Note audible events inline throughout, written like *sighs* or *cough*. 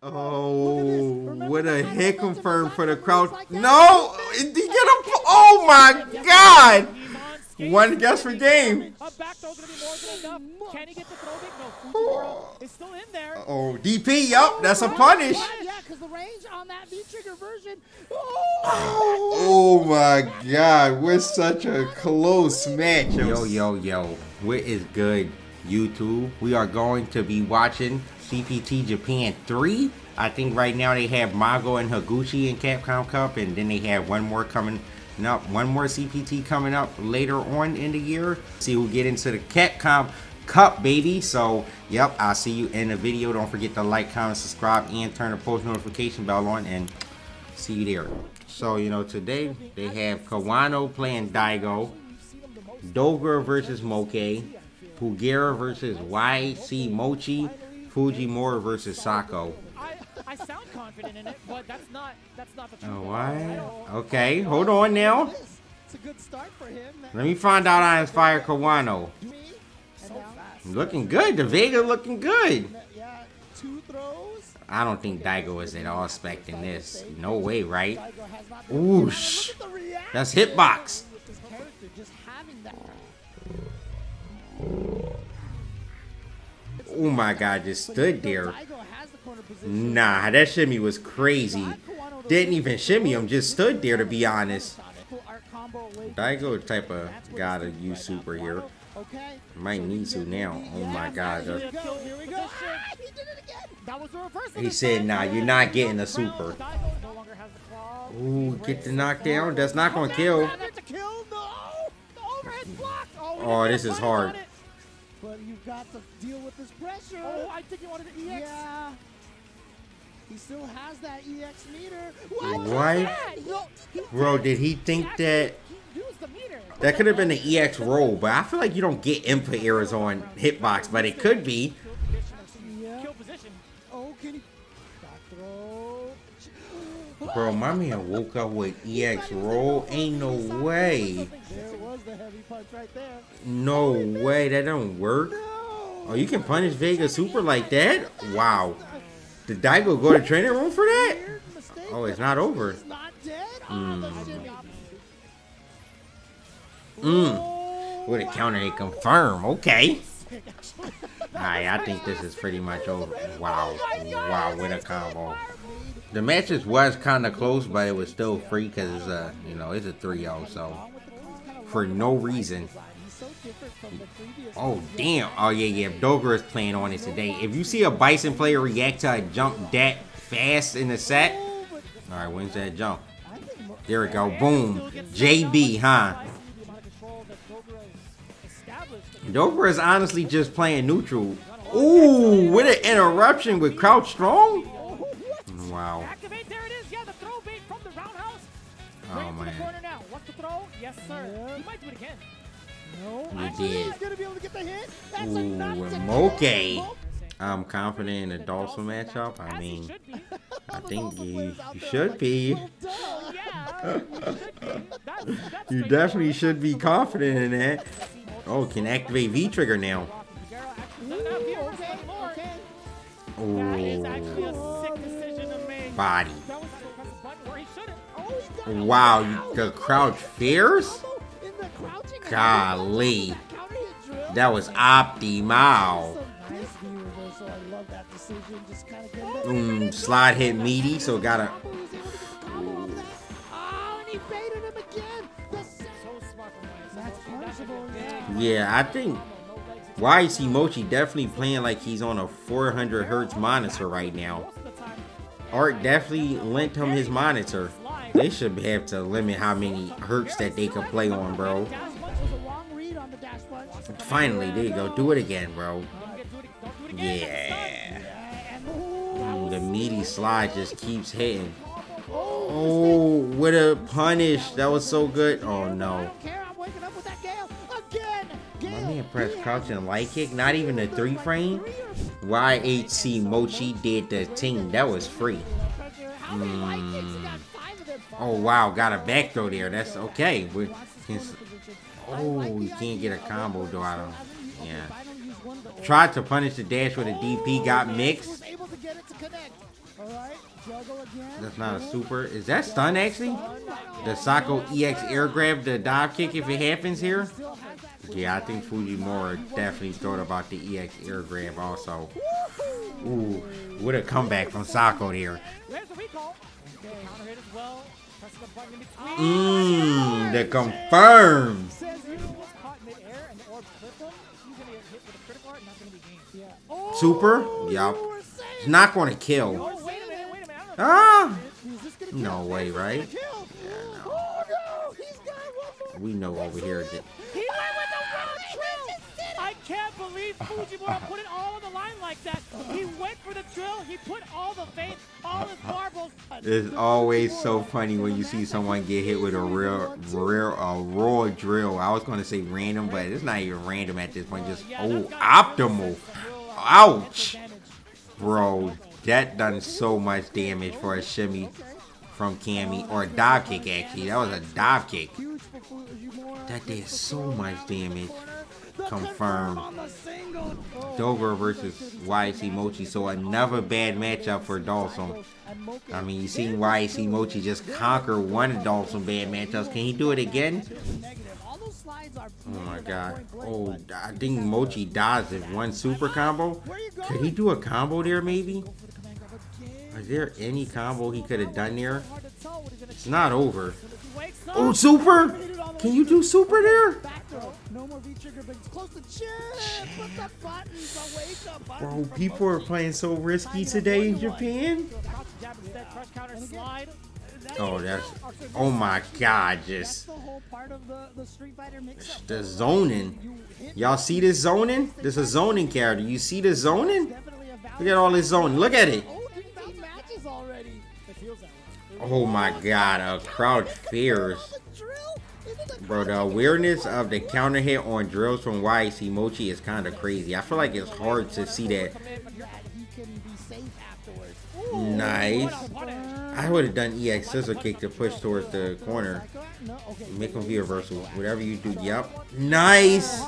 Oh, what a hit confirm for the crowd. No! Did he get a... Oh my god! One guess for game. A back throw's gonna be more than enough. Can he get the throw big? No, Fujimura is still in there. Oh, DP, yup, that's a punish. Yeah, because the range on that V-trigger version. Oh my god, we're such a close match. Yo, yo, yo, what is good, YouTube? We are going to be watching CPT Japan 3. I think right now they have Mago and Higuchi in Capcom Cup, and then they have one more coming up, one more CPT coming up later on in the year. See who get into the Capcom Cup, baby. So, yep, I'll see you in the video. Don't forget to like, comment, subscribe, and turn the post notification bell on, and see you there. So, you know, today they have Kawano playing Daigo, Dogura versus Moke, Pugera versus YC Mochi, Fujimura versus Sako. I, I sound confident in it, but that's not that's not the truth. Oh, why? Okay, hold on now. It's a good start for him. Let me find out I inspire Kawano. Me, and now, Looking good. The Vega looking good. yeah, two throws. I don't think Daigo is at all expecting this. No way, right? Daigo has not Oosh. Look at the reaction That's hitbox. Oh my god, just stood there. Daigo has the corner position. Nah, that shimmy was crazy. Didn't even shimmy him, just stood there to be honest. Daigo type of guy to use super here. Might need to now. Oh my god. Here the- we go. Here we go. He did it again. That was the reverse. He said, nah, you're not getting a super. Daigo no longer has the claw. Ooh, get the knockdown. That's not gonna kill. Grab it to kill. No. The overhead block. Oh, this is hard. On it. But you've got to deal with this pressure. Oh, I think he wanted the EX. Yeah. He still has that EX meter. What? No, Bro, did he think that He used the meter. that could have been an EX roll? But I feel like you don't get input errors on hitbox, but it could be. Bro, my man woke up with EX roll. Ain't no way. No way. That don't work. Oh, you can punish Vega Super like that? Wow. Did Daigo go to training room for that? Oh, it's not over. He's not dead. Mm. Oh, the shimmy. Mm. With a counter, they confirm. Okay. Alright, I think this is pretty much over. Wow. Wow, what a combo. The matches was kind of close, but it was still free because a, uh, you know, it's a 3-0, so for no reason. Oh, damn. Oh, yeah, yeah. Dogura is playing on it today. If you see a Bison player react to a jump that fast in the set, Oh, alright, when's that jump? There we go. Boom. JB, huh? Dogura is honestly just playing neutral. Ooh, with an interruption with Crouch Strong? Oh, Right into man. the corner now. What's the throw? Yes, sir. Yeah. He might do it again. No, He actually, did. he's gonna be able to get the hit. That's Ooh, enough to Moke. I'm confident in the Dhalsim matchup. I mean. I think you, you should be. well, duh. *laughs* Oh, yeah, he should be. That's, that's *laughs* You definitely should be confident in that. Oh, can activate V trigger now. Figueroa actually doesn't have the Ooh, urge okay, anymore. okay. That is actually Oh, a sick decision to make. body. Wow, you, the crouch fierce? Golly. That was optimal. Mm, slide hit meaty, so gotta. Yeah. I think YC Mochi definitely playing like he's on a 400 hertz monitor right now. Art definitely lent him his monitor. They should have to limit how many hertz that they can play on, bro. Finally, there you go. Do it again, bro. Yeah. The meaty slide just keeps hitting. oh, what a punish. That was so good. Oh, no. My man pressed crouch and light kick. Not even a three frame. YHC Mochi did the thing. That was free. them. Oh wow, got a back throw there. That's okay. Oh, you can't get a combo though out of Yeah. Tried to punish the dash with a DP, got mixed. Was able to get it to connect. Alright, juggle again. That's not a super. Is that stun actually? The Sako EX air grab, the dive kick if it happens here? Yeah, I think Fujimura definitely thought about the EX air grab also. Ooh, what a comeback from Sako here. There's the recall. Okay, counter hit as well. Pressing the button in between. Mmm, the confirm. Says he was caught mid-air and the orb clipped him. He's gonna get hit with a critical art and that's gonna be game. Yeah. Oh, Super? you Yup. It's not going to kill. Ah! Is this gonna No way, right? Yeah, no. Oh no, he's got one more. We know over here that He went with the round drill. I can't believe Fujimura *laughs* put it all on the line like that. He went for the drill. He put all the faith, all his marbles. it's always so funny when you see someone get hit with a real, real, a raw drill. I was going to say random, but it's not even random at this point. Just oh, optimal. Ouch, bro. That done so much damage for a shimmy from Cammy or dive kick. Actually, that was a dive kick. That did so much damage. Confirmed. Dogura versus YC Mochi, so another bad matchup for Dhalsim. I mean, you seen YC Mochi just conquer one of Dhalsim bad matchups. Can he do it again? Oh my god. Oh, I think Mochi dodged it. One super combo. Could he do a combo there, maybe? Is there any combo he could have done there? Hard to tell what he's gonna It's not over. Up. Oh, super! Can you do super there? Back throw. No more V trigger, but it's close to chip. Put the buttons. The wake up button. Bro, people are playing so risky today in Japan. Crouch jab instead, crush counter slide. Oh, that's. Oh my god, just. the whole part of the, the Street Fighter mix up. The zoning. Y'all see this zoning? This is a zoning character. You see the zoning? Definitely a valid. Look at all this zoning. Look at it. Oh my god, a crouch fierce. Bro, the awareness of the counter hit on drills from YC Mochi is kind of crazy. I feel like it's hard to see that. Nice. I would have done EX scissor kick to push towards the corner. Make him be reversal. Whatever you do. Yep. Nice.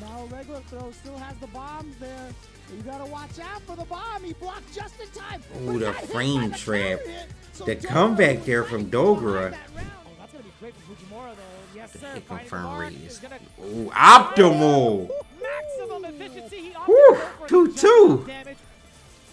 Now regular throw still has the bombs there. You gotta watch out for the bomb. He blocked just in time. Ooh, But the got hit by frame the trap. counter hit. So The comeback there from fighting behind Dogura. Oh, that's gonna be great for Fujimura though. Yes, sir. Hit confirm raise. He's gonna Ooh, optimal. maximum efficiency. He opted Whew, to go for two, the two.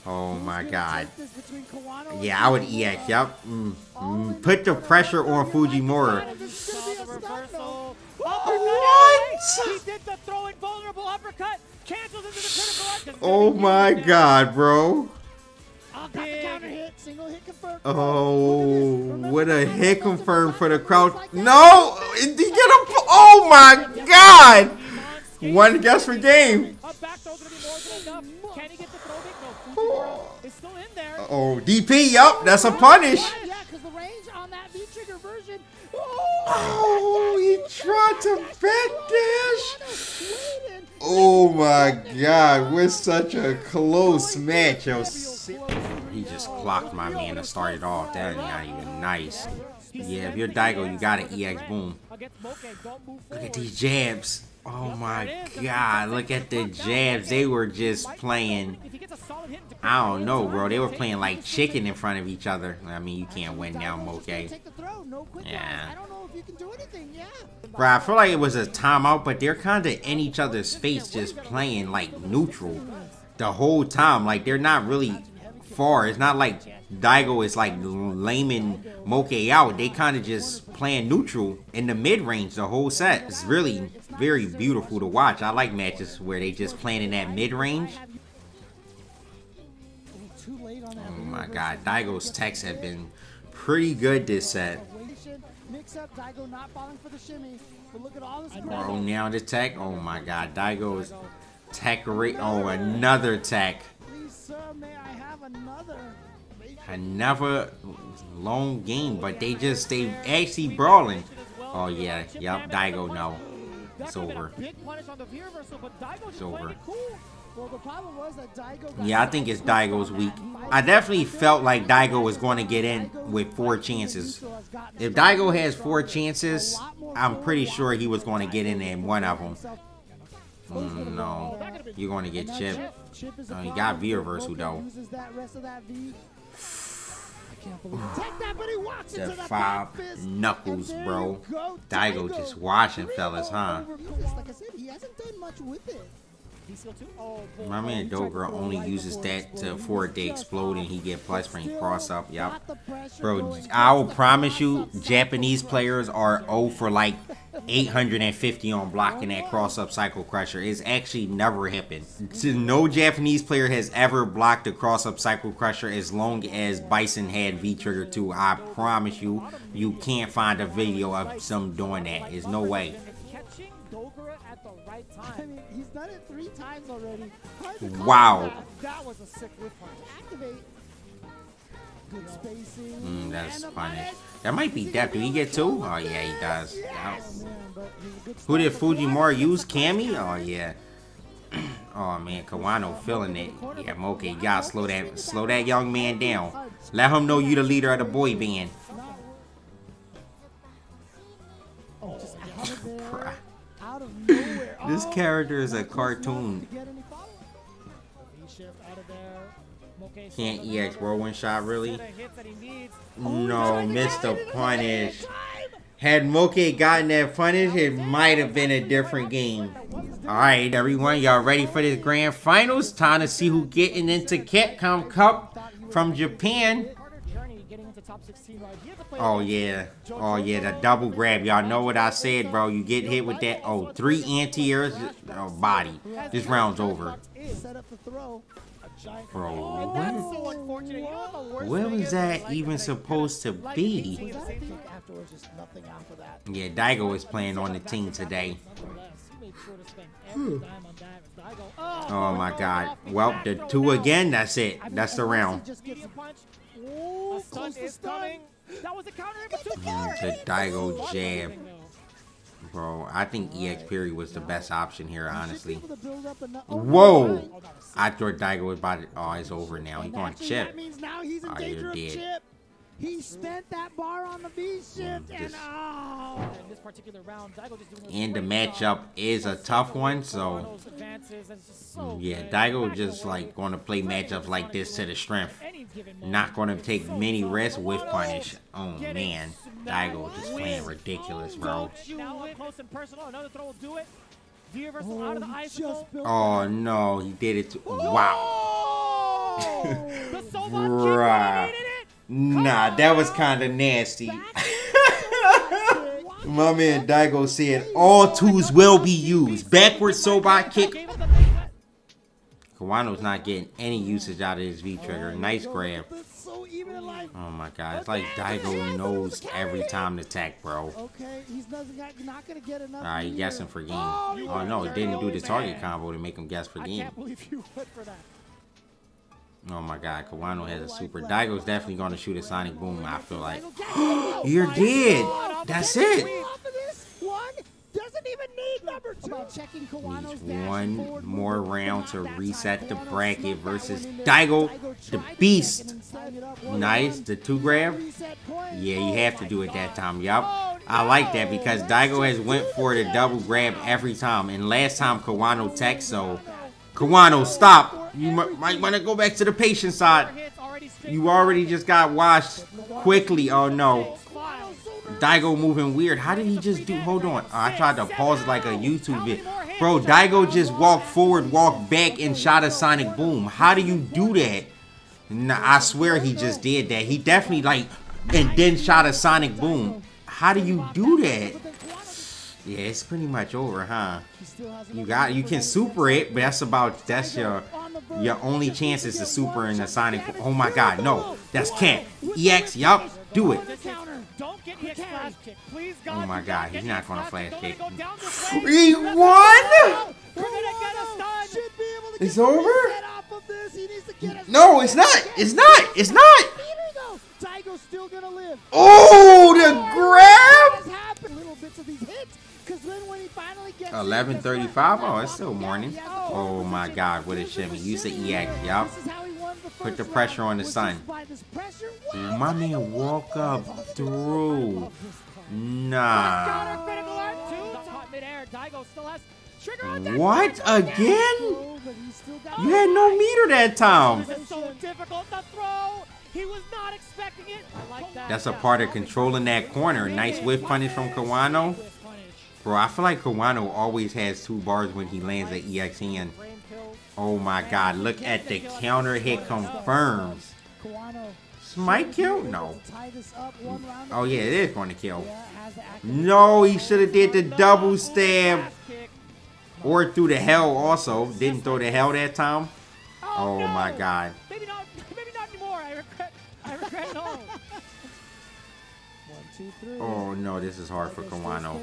Oh my Who's gonna god. take this between Kawano and Yeah, I would Fujimura? EX. Yep. Mm, mm. Put the pressure on Fujimura. This is Saw gonna be the a stun, reversal. though. Uppercut. He did the throwing vulnerable uppercut. Cancels into the critical art. 'cause oh it's gonna oh, oh my god, bro. Got the counter hit. Hit. Oh, what a hit confirm for the crowd. No! Did he get a. Oh my god! One guess per game. A back throw's gonna be more than enough. Can he get the throw big? No. Fujimura is still in there. Oh, DP, yup, that's a punish. Yeah, because the range on that V trigger version. Oh, he tried to backdash. Waiting. Oh my god, we're such a close match. Yo, he just clocked my man to start it off. That not even nice. Yeah, if you're Daigo, you got an EX boom. Against Moke, don't move Look at these jabs. Oh my god, look at the jabs. They were just playing. If he gets a solid hit into I don't know, bro. They were playing like chicken in front of each other. I mean, you can't win now, Moke. Take the throw. No quick Yeah. I don't know if you can do anything. Yeah. Bro, I feel like it was a timeout, but they're kind of in each other's face, just playing like neutral the whole time. Like they're not really far. It's not like Daigo is like laming Moke out. They kind of just playing neutral in the mid range the whole set. It's really very beautiful to watch. I like matches where they just playing in that mid range. Too late on that. Oh my god, Daigo's techs have been pretty good this set. Up Daigo not falling for the shimmy. But look at all this. Bro, now the tech. Oh my god, Daigo's tech rate. Oh, another tech. Please, sir, may I have another? Another long game, but they just they actually brawling. Oh yeah, yep, Daigo no. It's over. Big punish on the V reversal, but Daigo just It's over. Played it cool. Well, the problem was that Daigo got Yeah, I think it's Daigo's week. I definitely felt like Daigo was going to get in with four chances. If Daigo has four chances, I'm pretty sure he was going to get in in one of them. Mm, no. You're going to get Chip. Is Oh, he got V Moke though. Uses that rest of that V. I can't believe it. *sighs* Take that, he walks The five knuckles, bro. you Daigo just watching fellas, huh? My man Dogura only uses that to exploded. for it He to explode and he get plus he cross up. Yup. got the pressure Bro, I will promise you, Japanese players are 0 *laughs* for like 850 on blocking that cross up Psycho Crusher. It's actually never happened. No Japanese player has ever blocked a cross up Psycho Crusher as long as Bison had V Trigger 2. I promise you, you can't find a video of some doing that. There's no way. Catching Dogura at the right *laughs* I mean, he's done it three times already. Hard to call Wow. that. That was a sick whip punch. Activate. Good spacing. Mm, that's and funny. punish. That might be depth. Do he get two? Oh, yeah, he does. Yes. Man, but he's a good Who did start to use? Cammy? Oh yeah. *clears throat* Oh man, Kawano feeling it. Yeah, Moke, you gotta slow that slow that young man down. Let him know you the leader of the boy band. Oh, *laughs* just out of there. Cry. Out of nowhere. This Oh, character is a not close enough cartoon. to get any follow-up. V-shift out of there. Moke Can't EX whirlwind shot really? set of hits that he needs. No, missed the punish. Had Moke gotten that punish, it might have been a different game. Alright, everyone, y'all ready for this grand finals? Time to see who getting into Capcom Cup from Japan. Oh yeah. Oh yeah, the double grab. Y'all know what I said, bro. You get hit with that. Oh, three anti-airs. Oh, body. This round's over. Set up the throw. Bro, That's what, so unfortunate. You know what the worst where was that even supposed to be? 18 Was that, I same think time. afterwards, just nothing after that. Yeah, Daigo is playing on the team today. Nonetheless, he made sure to spend every hmm. dime on that. Daigo- Oh, oh my oh, god. Oh, well, the two again, that's it. That's the round. Stun close to is coming. That was a counter hit, but too far. To Daigo Stun jab. moving, though. Bro, I think EX Period was the best option here, He should be honestly. able to build up enough- Whoa! right. That was sick. I thought Daigo was about to. Oh, it's over now. He And going actually, chip. That means now he's in Oh, danger you're of dead. chip. He spent that bar on the V shift, Mm, and oh, In this particular round, Daigo just doing And the matchup job is a tough one, so Kawano's advances, and it's just so yeah, good. Daigo just like going to play matchups like this to the strength. Any given Not going to take many tough. risks with punish. Oh man, smacked Daigo just playing ridiculous, bro. Don't you now up close and personal. Another throw will do it. V reversal out of the oh, he icicle. just built Oh that. no, he did it. To, wow. The *laughs* Sobat kick when he Bruh. Nah, that was kind of nasty. *laughs* My man Daigo said all twos will be used. Backward Sobat kick. Kawano's not getting any usage out of his V trigger. Nice grab. That's so even in life. Oh my god, it's like Daigo knows every time to attack, bro. Okay, he's not, not gonna get enough. Alright, guessing for game. Oh, Oh no, he didn't do the target combo to make him guess for game. can't believe you went for that. Oh my god, Kawano has a super. Daigo's definitely gonna shoot a Sonic Boom, I feel like. *gasps* Oh You're dead! That's it! off of this one doesn't even need number two. About checking Kawano's Needs one more round to reset side. the bracket versus one. Daigo, the beast. check it and set it up. One Nice, the two grab. Yeah, you Oh have to do it that time. Yup. I like that because Let's Daigo has went for the double grab every time. And last time Kawano tech, so Kawano, stop. You might want to go back to the patient side. Hits already straight You already just got washed quickly. Oh no. Daigo moving weird. How did he just do? Hold on. I tried to pause like a YouTube video. Bro, Daigo just walked forward, walked back, and shot a Sonic Boom. How do you do that? Nah, I swear he just did that. He definitely like, and then shot a Sonic Boom. How do you do that? Yeah, it's pretty much over, huh? You got, you can super it, but that's about, that's your, your only chance is to super in the Sonic. Oh my God, no, that's can't. EX, yup, do it. Flash kick. Please, God. Oh my God, not he's not gonna flash flash kick. kick. Don't let it go down this way. He won? go. We're gonna get a oh, stun. Should be able to It's over? of this. He needs to get us No, it's not. It's not. It's not. Peter, though. Daigo's still gonna live. Oh, the grab. What has happened? Little bits of these hits. Because then when he finally gets 11:35. Oh, it's still morning. He has the Oh my. God, what a Gives him shimmy. Use the shimmy. EX, yup. Put the pressure on the was sun. just by this pressure. Dude, Wow, my man walk up through. Counter Nah. critical arm two. Got caught midair. Daigo still has What again? Oh, you had no meter that time. This is so difficult to throw. He was not expecting it. I like that. That's a part of controlling that corner. Nice whiff punish from Kawano. Bro, I feel like Kawano always has two bars when he lands an EX hand. Oh my god, look at the counter hit confirms. Smite kill? No. Oh yeah, it is going to kill. No, he should have did the double stab. Or through the hell also. Didn't throw the hell that time. Oh, oh my god. Maybe not, maybe not anymore. I regret, I regret it all. Oh no, this is hard for Kawano.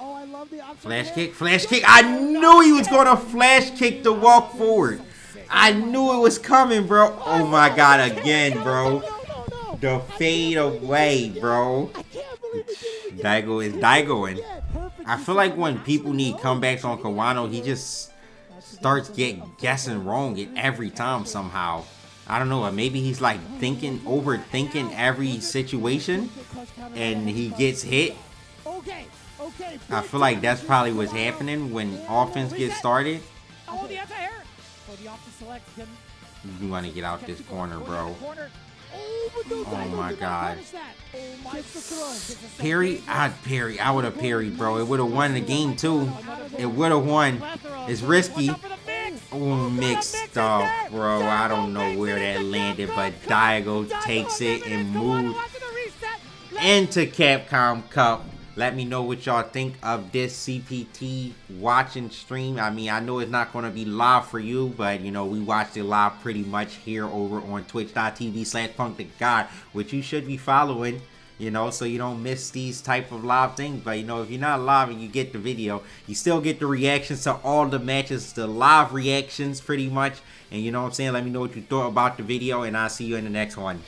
Oh, Flash kick, flash kick. I knew he was going to flash kick to walk forward. I knew it was coming, bro. Oh my god, again, bro. The fade away, bro. Daigo is Daigoing. I feel like when people need comebacks on Kawano, he just starts get guessing wrong at every time somehow. I don't know, maybe he's like thinking, overthinking every situation, and he gets hit. I feel like that's probably what's happening when offense gets started. You want to get out this corner, bro. Oh my god. Parry, I'd parry. I would have parried, bro. It would have won the game too. It would have won. It's risky. Oh, mixed up, bro. I don't know where that landed, but Daigo takes it and moves into Capcom Cup. Let me know what y'all think of this CPT watching stream. I mean, I know it's not going to be live for you, but, you know, we watched it live pretty much here over on twitch.tv slash punk the god, which you should be following, you know, so you don't miss these type of live things. But, you know, if you're not live and you get the video, you still get the reactions to all the matches, the live reactions pretty much. And, you know what I'm saying? Let me know what you thought about the video, and I'll see you in the next one.